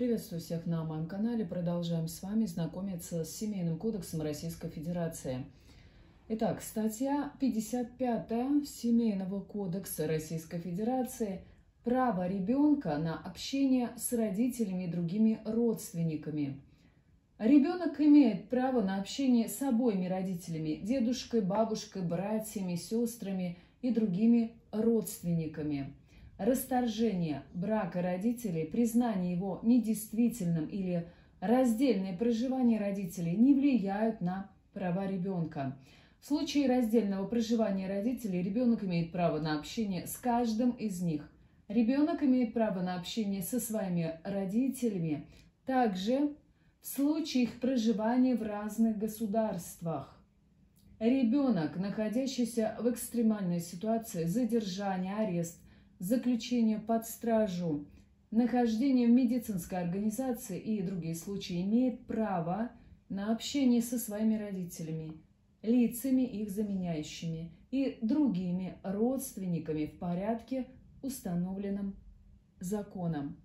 Приветствую всех на моем канале. Продолжаем с вами знакомиться с Семейным кодексом Российской Федерации. Итак, статья 55 Семейного кодекса Российской Федерации «Право ребенка на общение с родителями и другими родственниками». Ребенок имеет право на общение с обоими родителями, дедушкой, бабушкой, братьями, сестрами и другими родственниками расторжение брака родителей, признание его недействительным или раздельное проживание родителей не влияют на права ребенка. В случае раздельного проживания родителей ребенок имеет право на общение с каждым из них. Ребенок имеет право на общение со своими родителями. Также в случае их проживания в разных государствах. Ребенок, находящийся в экстремальной ситуации, задержания, арест – заключение под стражу, нахождение в медицинской организации и другие случаи имеет право на общение со своими родителями, лицами их заменяющими и другими родственниками в порядке, установленном законом.